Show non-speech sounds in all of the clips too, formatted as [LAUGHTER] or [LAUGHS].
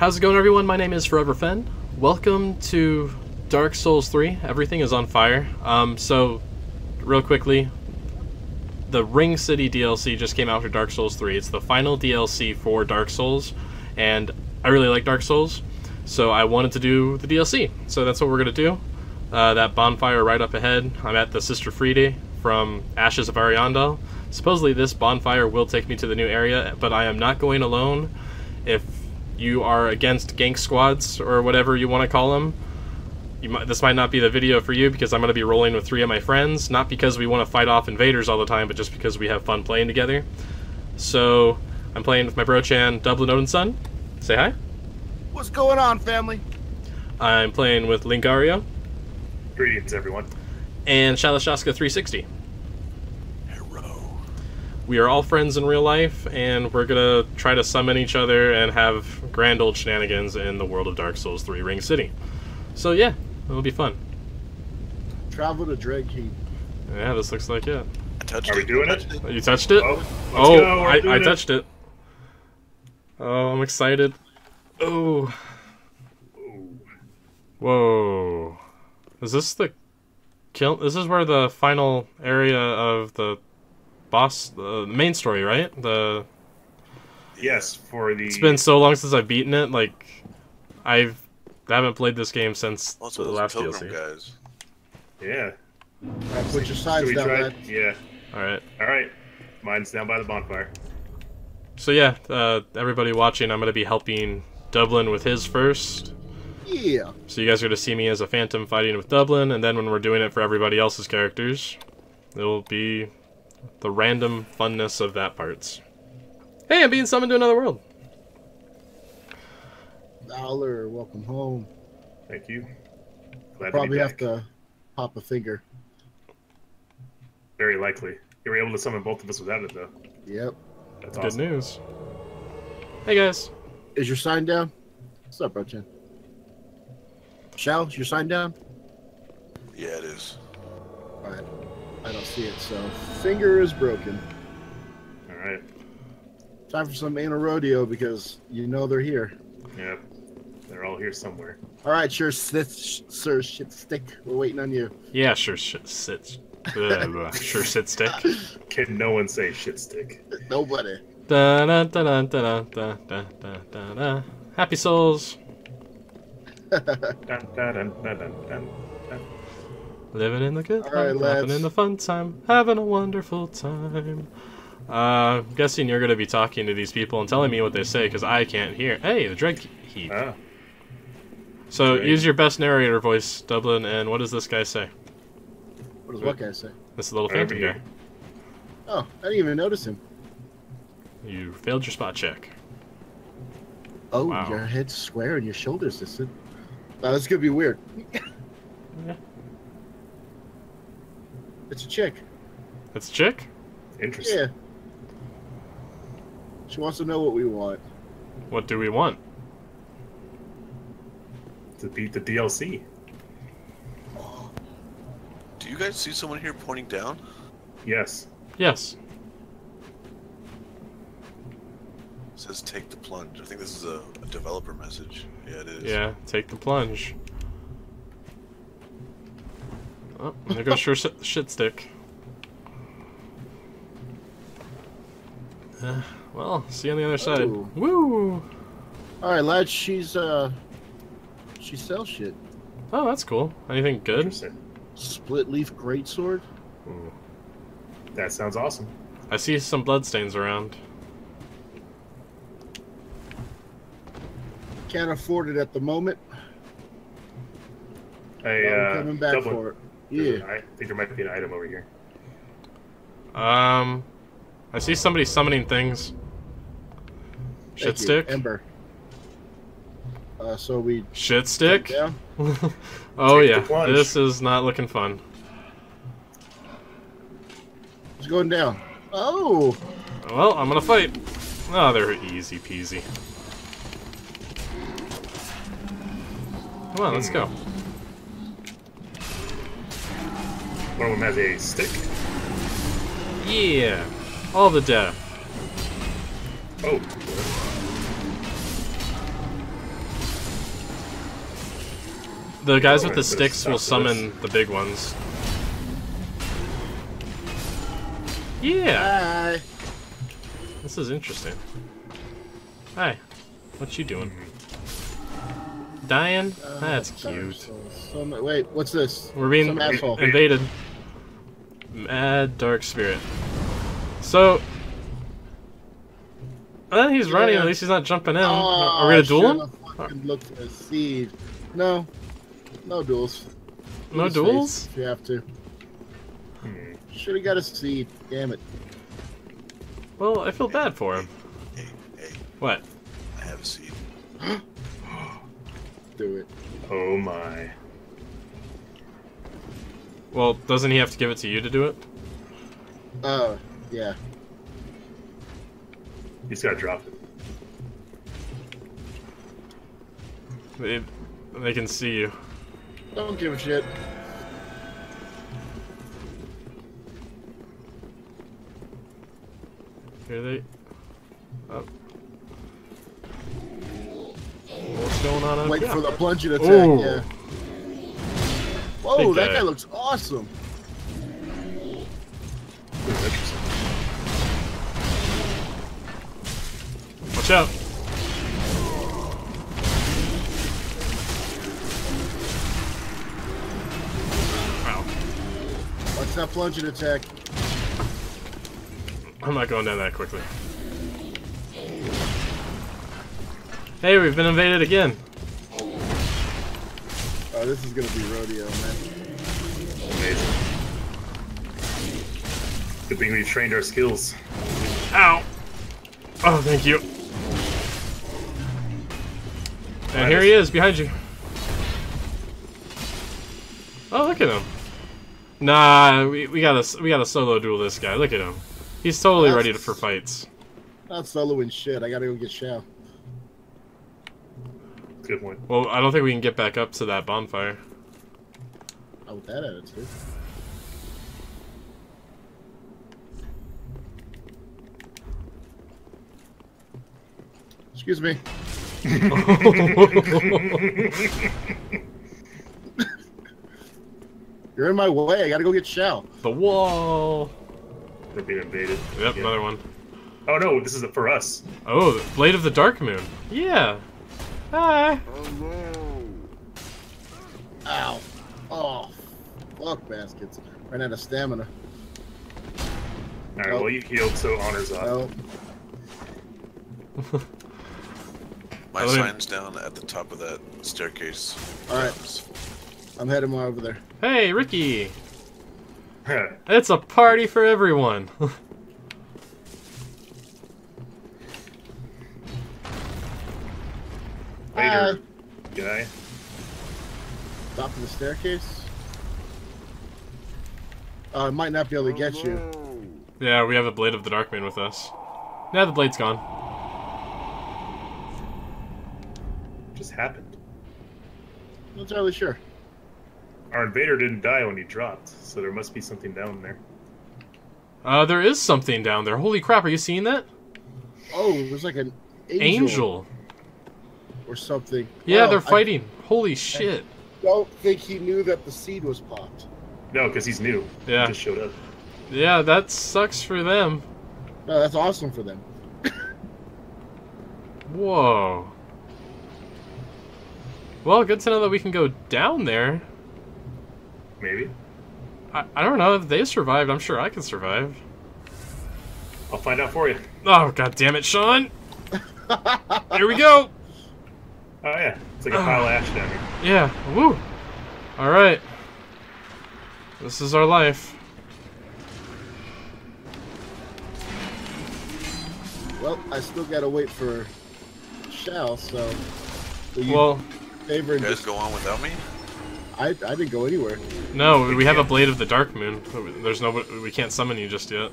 How's it going, everyone? My name is Forever Fen. Welcome to Dark Souls 3. Everything is on fire. Um, so, real quickly, the Ringed City DLC just came out for Dark Souls 3. It's the final DLC for Dark Souls, and I really like Dark Souls, so I wanted to do the DLC. So that's what we're gonna do. Uh, that bonfire right up ahead. I'm at the Sister Friede from Ashes of Ariandel. Supposedly, this bonfire will take me to the new area, but I am not going alone. If you are against gank squads or whatever you want to call them, you might, this might not be the video for you because I'm going to be rolling with three of my friends. Not because we want to fight off invaders all the time, but just because we have fun playing together. So I'm playing with my bro Chan, Dublin Odinson. Say hi. What's going on, family? I'm playing with Linkario Greetings, everyone. and Shalashaska 360. Hero. We are all friends in real life, and we're gonna try to summon each other and have grand old shenanigans in the world of Dark Souls 3 Ringed City. So yeah, it'll be fun. Travel to Dreg Heap. Yeah, this looks like it. I touched Are we it. doing touched it? Oh, you touched it? Oh, oh, I, I it. touched it. Oh, I'm excited. Oh, whoa. Is this the kill? This is where the final area of the boss, the main story, right? The Yes, for the. It's been so long since I've beaten it. Like, I've I haven't played this game since Also, the last pilgrim DLC. guys. Yeah. Alright, put your Should sides we down, try? lad. Yeah. All right. All right. Mine's down by the bonfire. So yeah, uh, everybody watching, I'm gonna be helping Dublin with his first. Yeah. So you guys are gonna see me as a phantom fighting with Dublin, and then when we're doing it for everybody else's characters, it'll be the random funness of that parts. Hey, I'm being summoned to another world. Dollar, welcome home. Thank you. Glad Probably to be have to pop a finger. Very likely. You were able to summon both of us without it, though. Yep. That's Good awesome. news. Hey guys. Is your sign down? What's up, bro, Chan? Shao, is your sign down? Yeah, it is. Alright. I don't see it, so finger is broken. All right. Time for some anal rodeo because you know they're here. Yep. They're all here somewhere. Alright, sure, Sith, sir, shit stick. We're waiting on you. Yeah, sure. Shit, sit. Blah, uh, [LAUGHS] blah. sure, sit stick. Can no one say shit stick? Nobody. Da da da da da da da da da da. Happy souls, Dun, dun, dun, dun, dun, dun, dun. Living in the good All right, time, having in the fun time, having a wonderful time. Uh, I'm guessing you're gonna be talking to these people and telling me what they say because I can't hear. Hey, the Dreg Heap. Ah, So Dread. use your best narrator voice, Dublin. And what does this guy say? What does what guy say? This little Over phantom here. guy. Oh, I didn't even notice him. You failed your spot check. Oh, Wow. your head's square and your shoulders distant. Oh, this could be weird. Yeah. It's a chick. That's a chick. interesting. Yeah. She wants to know what we want. What do we want? To beat the DLC. Do you guys see someone here pointing down? Yes. Yes. It says take the plunge. I think this is a, a developer message. Yeah, it is. Yeah. Take the plunge. Oh, there goes sure shit, shit stick. Uh, well, see you on the other side. Oh. Woo! All right, lad. She's uh, she sells shit. Oh, that's cool. Anything good? Split leaf greatsword. Ooh. That sounds awesome. I see some bloodstains around. Can't afford it at the moment. Hey, but I'm uh, coming back Dublin, for it. There's Yeah. i- I think there might be an item over here. Um, I see somebody summoning things. Thank Shit you, stick. Ember. Uh, so we Shit stick. down. [LAUGHS] oh Take yeah, this is not looking fun. It's going down. Oh, Well, I'm gonna fight. Oh, they're easy peasy. Come on, let's go. One of them has a stick. Yeah, all the death. Oh. The guys with the sticks will stop this. summon the big ones. Yeah, Hi. this is interesting. Hi, what you doing? Dying? Uh, That's cute. Souls. So wait, what's this? We're being invaded. Mad Dark Spirit. So. Uh, he's running, Yeah. at least he's not jumping in. Oh, Are we gonna duel him? should've fucking Look for a seed. No, no duels. No Use duels? If you have to. Hmm. Should have got a seed. Damn it. Well, I feel bad for him. Hey, hey, What? I have a seed. [GASPS] Do it. Oh my. Well, doesn't he have to give it to you to do it? Oh, yeah. He's gotta drop it. They, they can see you. Don't give a shit. Here they. Oh. What's going on up Wait here? for the plunging attack. Ooh. Yeah. Whoa, that guy. guy looks awesome. Watch out. Wow. Watch that plunging attack. I'm not going down that quickly. Hey, we've been invaded again. Oh, this is gonna be rodeo, man. Good thing we trained our skills. Ow! Oh, thank you. And here he is, behind you. Oh, look at him. Nah, we, we gotta we gotta solo duel this guy. Look at him. He's totally ready to, for fights. Not soloing shit. I gotta go get Shao. Good one. Well, I don't think we can get back up to that bonfire. Oh, with that attitude. Excuse me. [LAUGHS] You're in my way. I gotta go get Shell. the wall. They're being invaded. Yep, Yeah. another one. Oh no, this is for us. Oh, the Blade of the Darkmoon. Yeah. Hi. Oh no. Ow. Oh. Fuck baskets. Ran out of stamina. Alright, Nope. well you healed, so honors off. No. [LAUGHS] My I sign's down at the top of that staircase. Alright. I'm heading over there. Hey, Ricky. [LAUGHS] It's a party for everyone. [LAUGHS] Later, guy. Top of the staircase. Uh, I might not be able to get you. yeah, we have a Blade of the Darkmoon with us. Now the blade's gone. Just happened. Not entirely sure. Our invader didn't die when he dropped, so there must be something down there. Uh, there is something down there. Holy crap, are you seeing that? Oh, there's like an angel, Angel. or something. Yeah, Wow, they're fighting. Holy shit. I don't think he knew that the seed was popped. No, because he's new. Yeah. He just showed up. Yeah, that sucks for them. No, that's awesome for them. Whoa. Well, good to know that we can go down there. Maybe. I, I don't know if they survived. I'm sure I can survive. I'll find out for you. Oh, god damn it, Sean! [LAUGHS] Here we go! Oh yeah, it's like a pile of ah. ash down here. Yeah, woo! Alright. This is our life. Well, I still gotta wait for Shao, so. Will you Well, favor You guys just, go on without me? I, I didn't go anywhere. no, we have a Blade of the Darkmoon. There's no, we can't summon you just yet.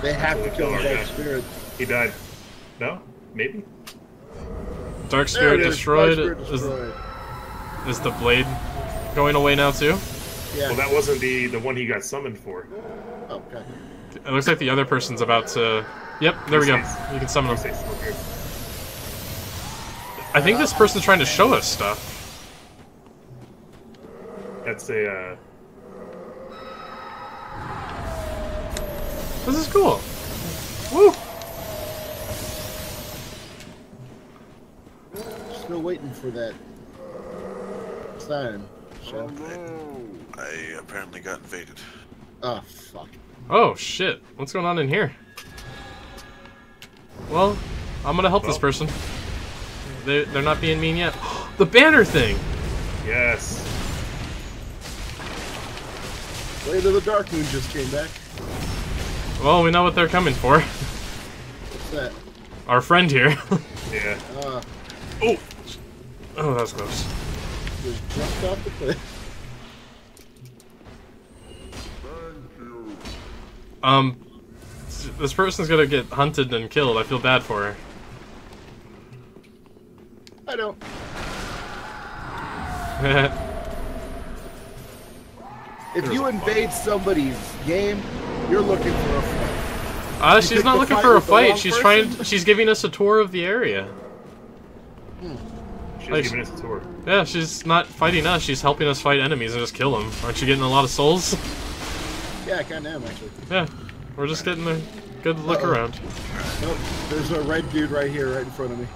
They have to kill oh, the Oh, dark spirit. He died. No? Maybe? Dark Spirit it is, destroyed. Dark Spirit Is, destroyed. is the Blade going away now too? Yeah. Well, that wasn't the the one he got summoned for. okay. It looks like the other person's about to. Yep, there we go. You can summon He him. Stays still here. I think this person's trying to show us stuff. That's a. Uh, This is cool. Woo! Still waiting for that sign. Shell. I apparently got invaded. Oh fuck. Oh shit! What's going on in here? Well, I'm gonna help this person. They they're not being mean yet. [GASPS] the banner thing. yes. Blade of the Darkmoon just came back. Well, we know what they're coming for. [LAUGHS] What's that? Our friend here. [LAUGHS] Yeah. Uh, oh. Oh, that was close. just jumped off the cliff. Um, this person's gonna get hunted and killed. I feel bad for her. I don't. [LAUGHS] If you invade somebody's game, you're looking for a fight. Uh, she's not looking fight for a with the wrong fight. She's trying. She's giving us a tour of the area. She's Nice. giving us a tour. Yeah, she's not fighting us. She's helping us fight enemies and just kill them. Aren't you getting a lot of souls? [LAUGHS] Yeah, I kinda am actually. Yeah, we're just getting a good look Uh-oh. around. Nope, there's a red dude right here, right in front of me.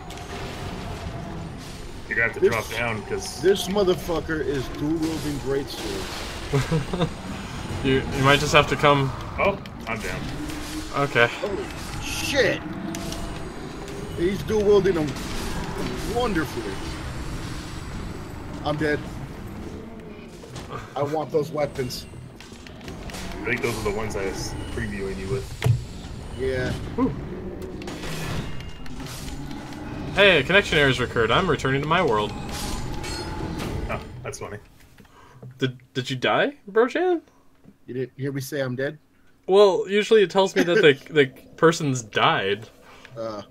You're gonna have to This- drop down because This motherfucker is dual wielding great swords. [LAUGHS] You you might just have to come. oh, I'm down. Okay. Holy shit! He's dual wielding them wonderfully. I'm dead. I want those weapons. I think those are the ones I was previewing you with. Yeah. Hey, connection error's recurred. I'm returning to my world. Oh, that's funny. Did did you die, Brochan? You didn't hear me say I'm dead? Well, usually it tells me that the [LAUGHS] the person's died. Uh,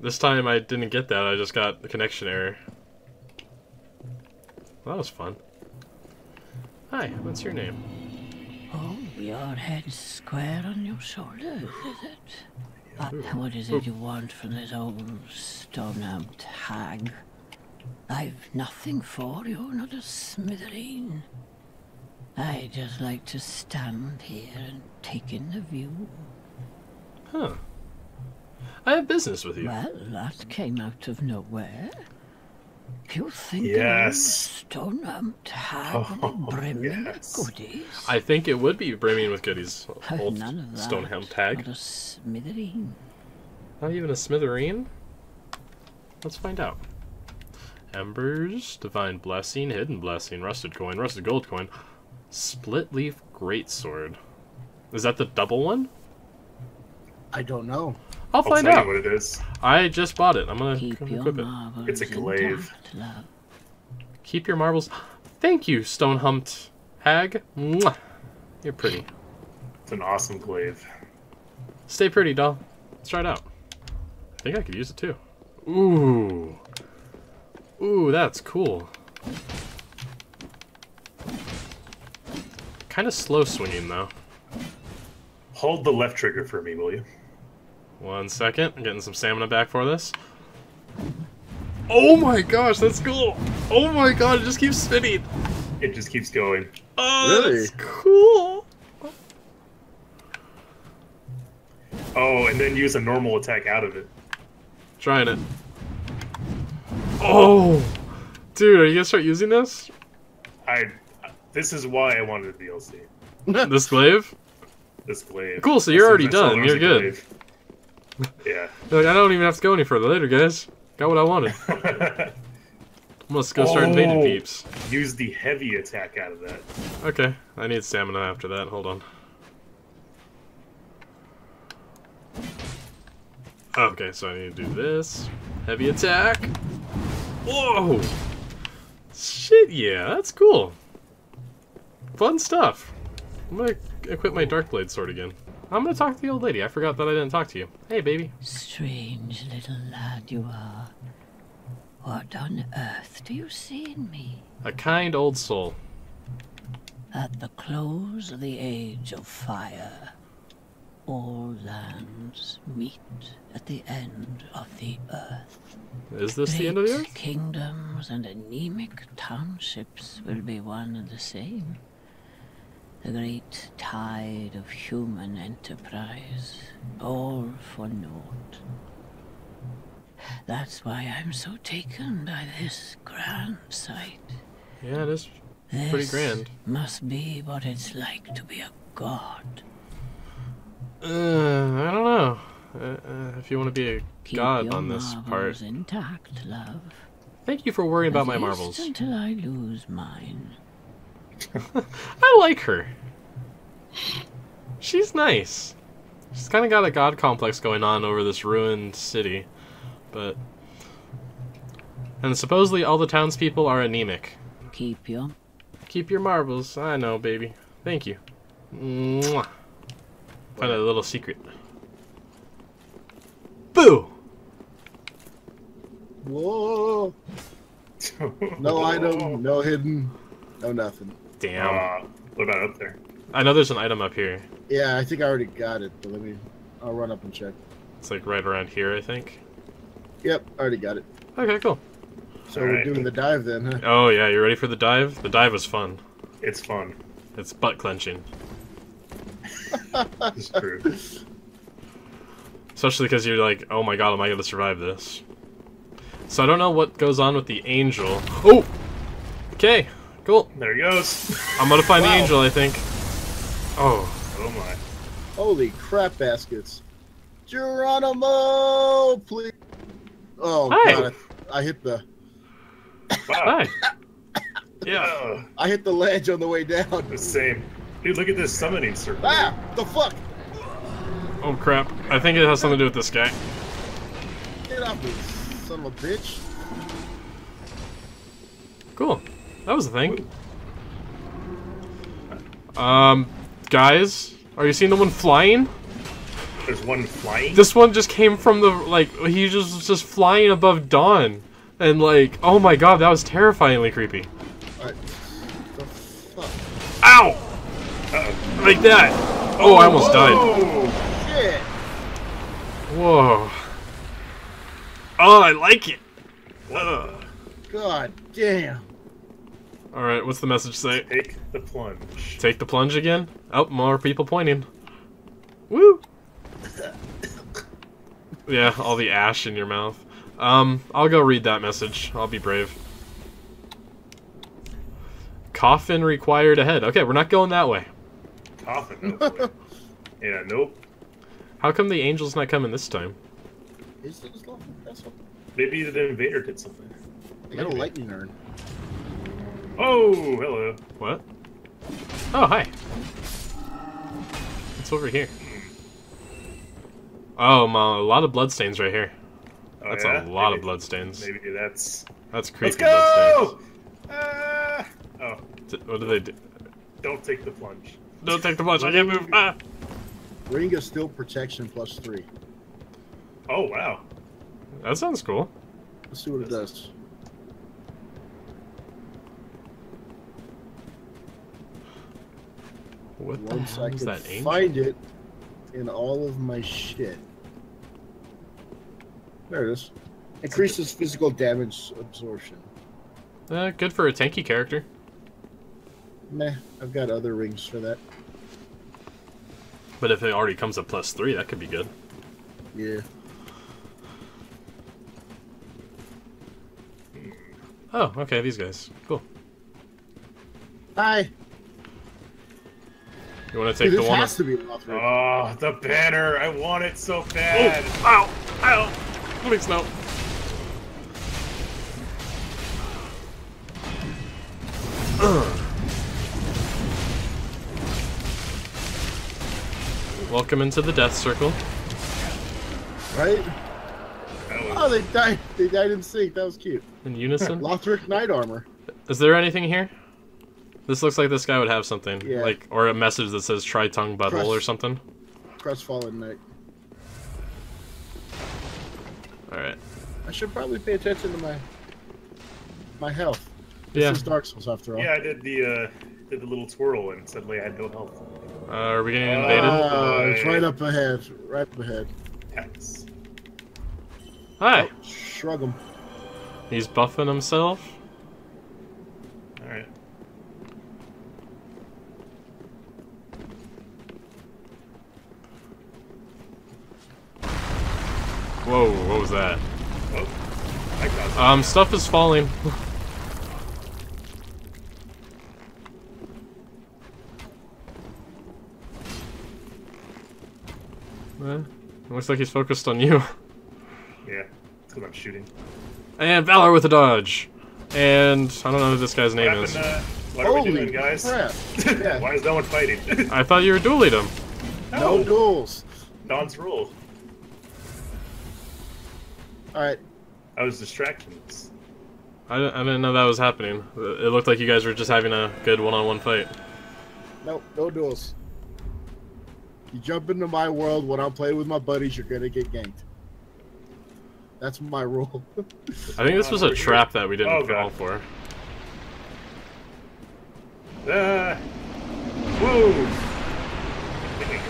This time I didn't get that. I just got the connection error. That was fun. Hi, what's your name? Oh, your head's square on your shoulders, is it? Uh, what is it you want from this old stone-humped hag? I've nothing for you, not a smithereen. I just like to stand here and take in the view. Huh. I have business with you. Well, that came out of nowhere. You think Yes. stone-humped hag Oh, brimming yes. with goodies? I think it would be brimming with goodies. Oh, old none of that. Stoneham tag. Not a smithereen. Not even a smithereen? Let's find out. Embers, Divine Blessing, Hidden Blessing, Rusted Coin, Rusted Gold Coin, Split Leaf Greatsword. Is that the double one? I don't know. I'll I'll find tell out. you what it is. I just bought it. I'm gonna Keep equip it. It's a glaive. intact. Keep your marbles. [GASPS] Thank you, Stone Humped Hag. Mwah. You're pretty. It's an awesome glaive. Stay pretty, doll. Let's try it out. I think I could use it too. Ooh. Ooh, that's cool. Kind of slow swinging though. Hold the left trigger for me, will you? One second. I'm getting some stamina back for this. Oh my gosh, that's cool. Oh my god, it just keeps spinning. It just keeps going. Oh, Really? that's cool. Oh, and then use a normal attack out of it. Trying it. Oh, dude, are you gonna start using this? I. This is why I wanted a DLC. This glaive? This glaive. Cool, so you're already as I saw done. You're good. glaive. Yeah. Like, I don't even have to go any further later, guys. Got what I wanted. [LAUGHS] Let's go start invading Oh. peeps. Use the heavy attack out of that. Okay, I need stamina after that. Hold on. Okay, so I need to do this. Heavy attack. Whoa! Shit, yeah, that's cool. Fun stuff. I'm gonna equip my Darkblade sword again. I'm gonna talk to the old lady. I forgot that I didn't talk to you. Hey, baby. Strange little lad you are. What on earth do you see in me? A kind old soul. At the close of the age of fire, all lands meet at the end of the earth. Is this the end of the Great earth? kingdoms and anemic townships will be one and the same. The great tide of human enterprise, all for naught. That's why I'm so taken by this grand sight. Yeah, it is. This Pretty grand. Must be what it's like to be a god. Uh, I don't know. Uh, uh, if you want to be a Keep god on this part. intact, love. Thank you for worrying about At my marbles. Until I lose mine. [LAUGHS] I like her. She's nice. She's kind of got a god complex going on over this ruined city, but and supposedly all the townspeople are anemic. Keep your Keep your marbles. I know, baby. Thank you. Mwah. Find a little secret. Boo! Whoa! No item, no hidden, no nothing. Damn. Uh, what about up there? I know there's an item up here. Yeah, I think I already got it, but let me. I'll run up and check. It's like right around here, I think. Yep, already got it. Okay, cool. So we're Alright. doing the dive then, huh? Oh yeah, you ready for the dive? The dive was fun. It's fun. It's butt clenching. [LAUGHS] It's true. Especially because you're like, oh my god, am I going to survive this? So I don't know what goes on with the angel. Oh! Okay, cool. there he goes. I'm going to find the angel, I think. Oh, Oh my. Holy crap baskets. Geronimo, please. Oh, Hi. God. I, I hit the Wow. hi. [LAUGHS] Yeah. I hit the ledge on the way down. the same. Dude, look at this summoning circle. Ah! The fuck? Oh crap. I think it has something to do with this guy. Get off me, son of a bitch. Cool. That was the thing. Um, guys, are you seeing the one flying? There's one flying. This one just came from the, like, he just was just flying above dawn. And like, oh my god, that was terrifyingly creepy. Alright. The fuck? Ow! Uh-oh. Like that. Oh, I almost died. Whoa! Shit! Whoa. Oh, I like it. Ugh. God damn. All right, what's the message say? Take the plunge. Take the plunge again? Oh, more people pointing. Woo! [COUGHS] Yeah, all the ash in your mouth. Um, I'll go read that message. I'll be brave. Coffin required ahead. Okay, we're not going that way. Coffin. No boy. [LAUGHS] yeah. Nope. How come the angel's not coming this time? Is this long? That's what. Maybe the invader did something. I got a lightning urn. Oh, hello. What? Oh, hi. It's over here. Oh, ma, a lot of bloodstains right here. Oh, That's yeah? a lot maybe, of bloodstains. Maybe that's. That's creepy Let's go! bloodstains. Ah! Oh, What do they do? don't take the plunge. Don't take the plunge. I can't move. Ah! Ring of Steel Protection plus three. Oh wow. That sounds cool. Let's see what it does. What the Once I is can that find it in all of my shit. There it is. Increases physical damage absorption. Uh, good for a tanky character. Meh, I've got other rings for that. But if it already comes at plus three, that could be good. Yeah. Oh, okay, these guys. Cool. Hi. You want to take this the one? This has to be Lothric. Oh, the banner! I want it so bad. Oh, ow, ow. Please no. Welcome into the death circle. Right? That Oh, they died. They died in sync. That was cute. In unison. [LAUGHS] Lothric Knight Armor. Is there anything here? This looks like this guy would have something, Yeah. like or a message that says "try tongue butthole" or Crust. something. Crestfallen Knight. All right. I should probably pay attention to my my health. This Yeah. is Dark Souls after all. yeah, I did the uh, did the little twirl and suddenly I had no health. Uh, are we getting invaded? Ah, it's right up ahead. Right up ahead. Yes. Hi. Shrug 'em. He's buffing himself. All right. Whoa, what was that? Oh, I caused. Um, stuff is falling. [LAUGHS] Eh, looks like he's focused on you. yeah, because I'm shooting. And Valor with a dodge. And I don't know who this guy's name happened? is. Uh, what are we Holy doing, guys? crap! [LAUGHS] Yeah. Why is no one fighting? I thought you were dueling him. No duels. Don's rule. All right. I was distractions. I, I didn't know that was happening. It looked like you guys were just having a good one-on-one fight. Nope. No duels. You jump into my world when I'm playing with my buddies, you're gonna get ganked. That's my [LAUGHS] rule. I think this was a over here. trap that we didn't Oh, fall God. for. Ah! Whoa! Get me here.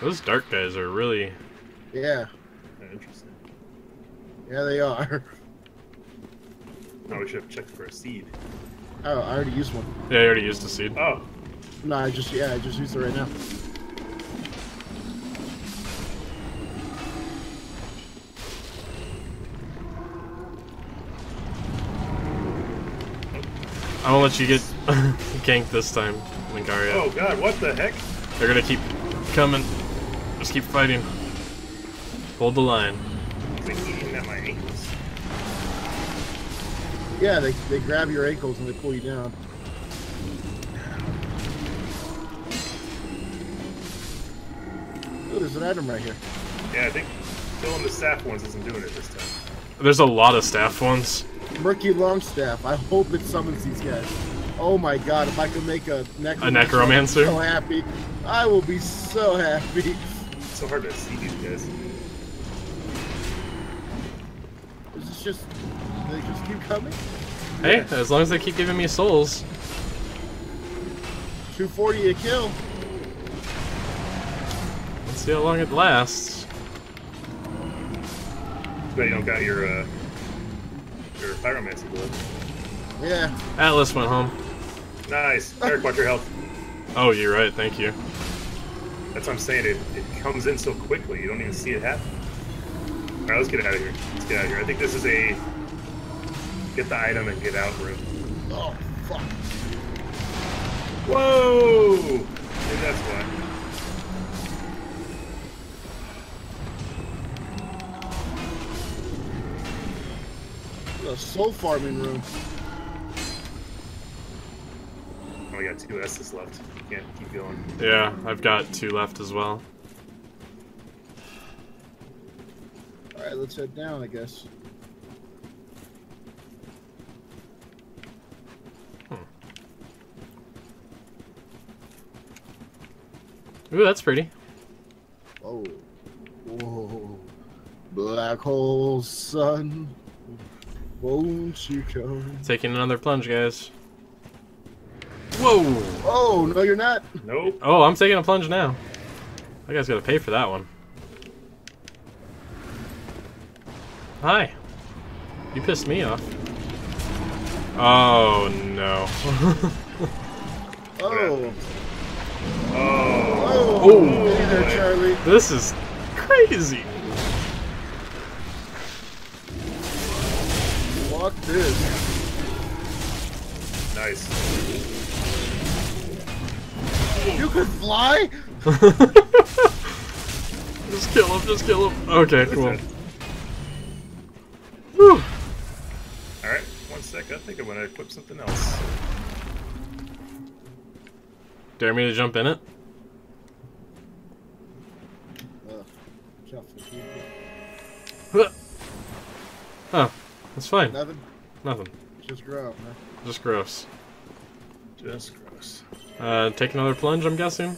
Those dark guys are really... yeah. Interesting. Yeah, they are. [LAUGHS] Oh, we should have checked for a seed. Oh, I already used one. Yeah, you already used a seed. Oh, No, I just yeah, I just used it right now. I won't let you get [LAUGHS] ganked this time, Linkario. oh god, what the heck? They're gonna keep coming. Just keep fighting. Hold the line. It's like eating at my ankles. Yeah, they they grab your ankles and they pull you down. Ooh, there's an item right here. Yeah, I think killing the staff ones isn't doing it this time. There's a lot of staff ones. Murky Longstaff. I hope it summons these guys. Oh my god, if I could make a necromancer, A necromancer? so happy. I will be so happy. It's so hard to see these guys. Just they just keep coming? Hey, as long as they keep giving me souls. 240 a kill. Let's see how long it lasts. But you don't got your uh your pyromancy glove. Yeah. Atlas went home. Nice. Eric, watch your health. Oh, you're right. Thank you. That's what I'm saying. It, it comes in so quickly, you don't even see it happen. Alright, let's get out of here. Let's get out of here. I think this is a get the item and get out room. Oh fuck. Whoa! Maybe that's why. a soul farming room. Oh, Only got two S's left. Can't keep going. Yeah, I've got two left as well. All right, let's head down. I guess. Hmm. Ooh, that's pretty. Oh. Whoa. Black hole sun. Won't you come? Taking another plunge, guys. Whoa! Oh no, you're not. Nope. Oh, I'm taking a plunge now. I guys gotta pay for that one. Hi. You pissed me off. Oh no. [LAUGHS] Oh. Oh. Oh. Oh. Hey there, Charlie. this is crazy. Fuck this. Nice. You could fly? [LAUGHS] just kill him, just kill him. Okay, cool. Alright, one sec. I think I'm gonna equip something else. Dare me to jump in it? Ugh. Jump for people. Huh. Oh, that's fine. Nothing. Nothing. Just grow. Huh? Just gross. Just gross. Uh, take another plunge, I'm guessing?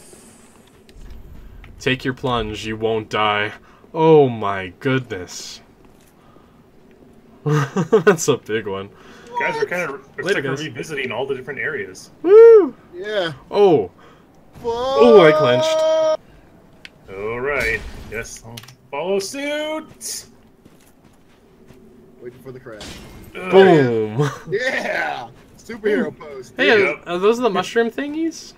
Take your plunge, you won't die. Oh my goodness. [LAUGHS] That's a big one. Guys, we're kind of we're Later, guys. revisiting all the different areas. Woo! Yeah. Oh, Oh, I clenched. All right. Yes, I'll follow suit. Waiting for the crash. Ugh. Boom. [LAUGHS] Yeah! Superhero pose. hey, Yep. are, are those the mushroom thingies?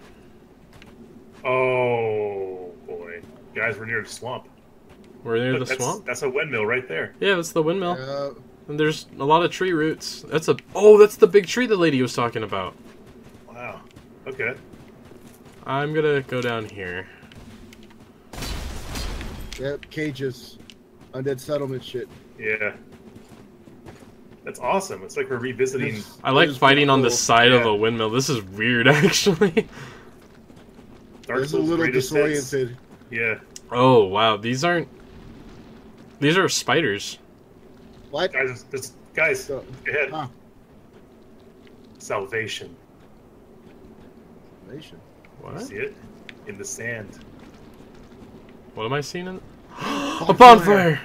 Oh boy, guys, we're near the swamp. We're near the that's, swamp. That's a windmill right there. Yeah, that's the windmill. Uh, And there's a lot of tree roots. That's a oh, that's the big tree the lady was talking about. Wow. Okay. I'm gonna go down here. yep, cages. Undead settlement shit. Yeah. That's awesome. It's like we're revisiting. This- I like this is fighting on the cool. side of a windmill. This is weird, [LAUGHS] actually. Dark This a little greatest hits. disoriented. Yeah. Oh wow, these aren't. These are spiders. What? Guys, this, guys, So- go ahead. Huh. Salvation. Nation. You What? see it? In the sand. What am I seeing? In... [GASPS] a bonfire.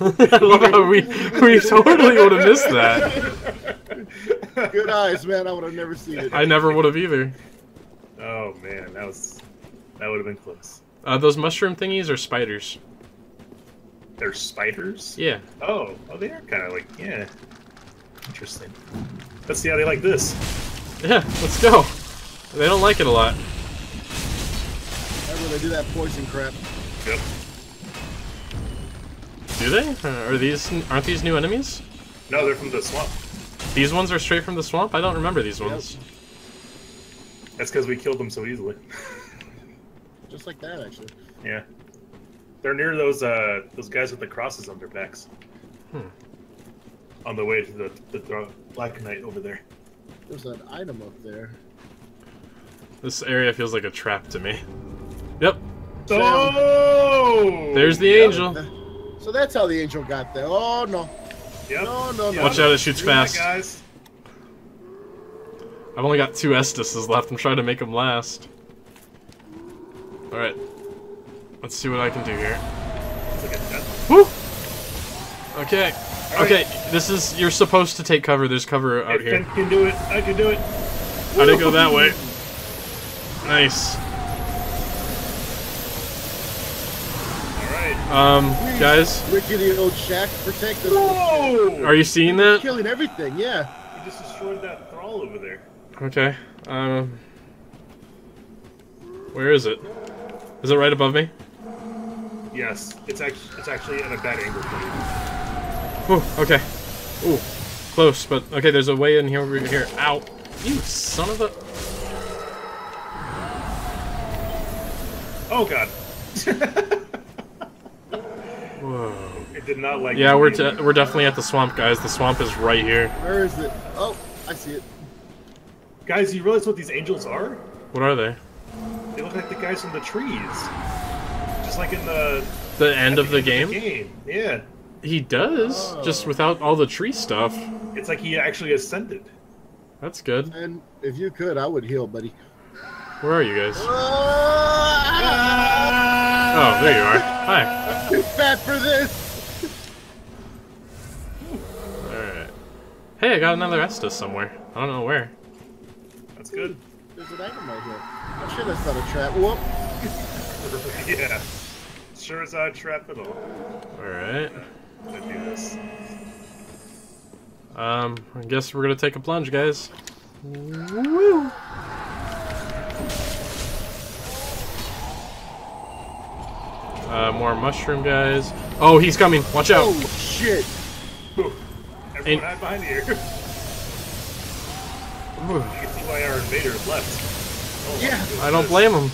I love how we we totally would have missed that. Good eyes, man. I would have never seen it. I never would have either. oh man, that was that would have been close. Uh, those mushroom thingies are spiders. They're spiders. Yeah. Oh, oh, they are kind of like yeah. Interesting. Let's see how they like this. Yeah. Let's go. They don't like it a lot. Remember they do that poison crap. Yep. Do they? Uh, Are these aren't these new enemies? No, they're from the swamp. These ones are straight from the swamp. I don't remember these ones. That's because we killed them so easily. [LAUGHS] Just like that, actually. yeah. They're near those uh those guys with the crosses on their backs. Hmm. On the way to the the thro- Black Knight over there. There's an item up there. This area feels like a trap to me. Yep. Oh! There's the Yep. angel. So that's how the angel got there. Oh no. Yep. No, no, no. Watch out! It shoots Do that, fast. guys. I've only got two Estises left. I'm trying to make them last. Alright. Let's see what I can do here. It's like a death- Woo! Okay. Alright. Okay, this is... You're supposed to take cover. There's cover out I here. can, can do it. I can do it. I didn't go that way. Nice. All right. Um, guys, Rickety old shack protect us. Whoa! are you seeing that? Killing everything, yeah. You just destroyed that thrall over there. Okay. Um... Where is it? Is it right above me? Yes, it's actually it's actually at a bad angle for you. Ooh, okay. Ooh, close, but okay, there's a way in here over here. Ow. You son of a... Oh god. [LAUGHS] Whoa. It did not like. Yeah, we're, de- we're definitely at the swamp, guys. The swamp is right here. Where is it? Oh, I see it. Guys, you realize what these angels are? What are they? They look like the guys from the trees. Just like in the The end of the in game? game. Yeah. He does, just Oh. without all the tree stuff. It's like he actually ascended. That's good. And if you could, I would heal, buddy. Where are you guys? Ah! Oh, there you are. Hi. Too fat for this. Alright. Hey, I got another Estus somewhere. I don't know where. That's good. There's an item right here. I'm sure that's not a trap. Whoop. [LAUGHS] yeah. Sure as I trap it all. Alright. I do this. Um, I guess we're gonna take a plunge, guys. Woo! Uh, more mushroom guys. Oh, he's coming. Watch out. Oh shit. Everyone Ain't- hide behind here. [LAUGHS] You can see why our invaders left. Yeah. I don't blame him.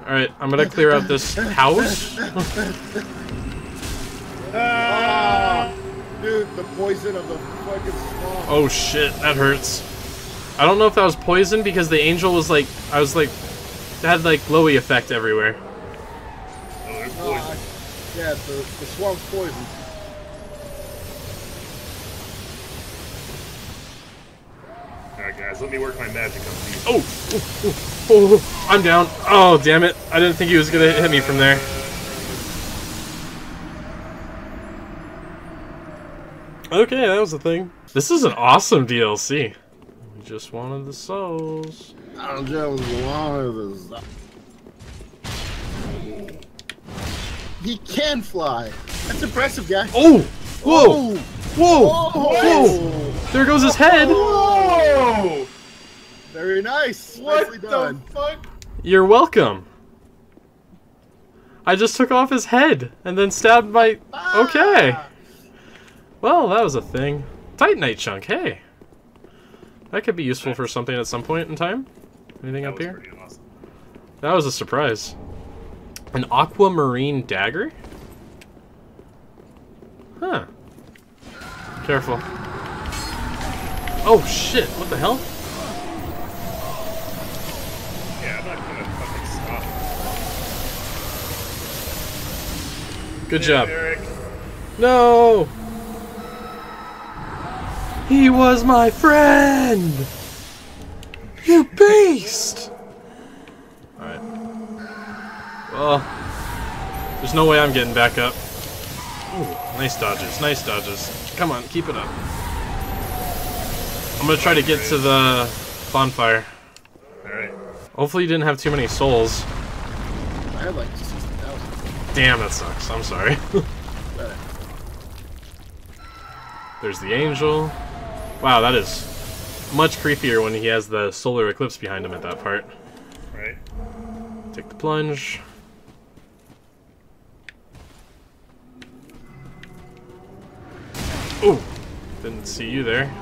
Alright, I'm gonna clear out this house. Ah! Dude, the poison of the fucking swamp. Oh shit, that hurts. I don't know if that was poison because the angel was like, I was like, it had like glowy effect everywhere. Oh. I- yeah, the, the swamp's poison. Guys, let me work my magic on these. Oh, ooh, ooh, oh, I'm down. Oh, damn it. I didn't think he was gonna hit me from there. Okay, that was the thing. This is an awesome DLC. We just wanted the souls. I don't know, one he can fly. That's impressive, guy. Oh! Whoa! Oh. Whoa! Oh! Whoa! There goes his head! Whoa! Very nice. What Nicely the done. fuck? You're welcome. I just took off his head and then stabbed my. Okay. Ah! Well, that was a thing. Titanite chunk, hey. That could be useful for something at some point in time. Anything That up was here? awesome. That was a surprise. An aquamarine dagger? Huh. Careful. Oh shit, what the hell? Yeah, I'm not gonna fucking stop. Good job. Eric. No! He was my friend! You beast! Alright. Well, there's no way I'm getting back up. Ooh, nice dodges, nice dodges. Come on, keep it up. I'm gonna try to get to the bonfire. Alright. Hopefully you didn't have too many souls. I had like 60,000. Damn, that sucks. I'm sorry. [LAUGHS] There's the angel. Wow, that is much creepier when he has the solar eclipse behind him at that part. Right. Take the plunge. Ooh! Didn't see you there.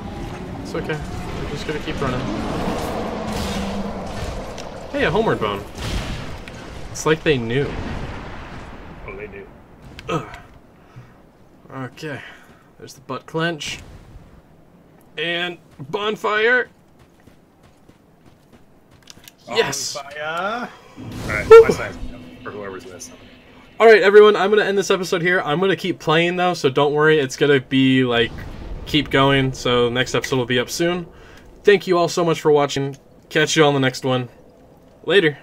It's okay. We're just gonna keep running. Hey, a homeward bone. It's like they knew. Oh, they do. Okay. There's the butt clench. And bonfire. Yes. Alright, my sign's for whoever's missing. All right, everyone. I'm gonna end this episode here. I'm gonna keep playing though, so don't worry. It's gonna be like keep going. So next episode will be up soon. Thank you all so much for watching. Catch you on the next one. Later.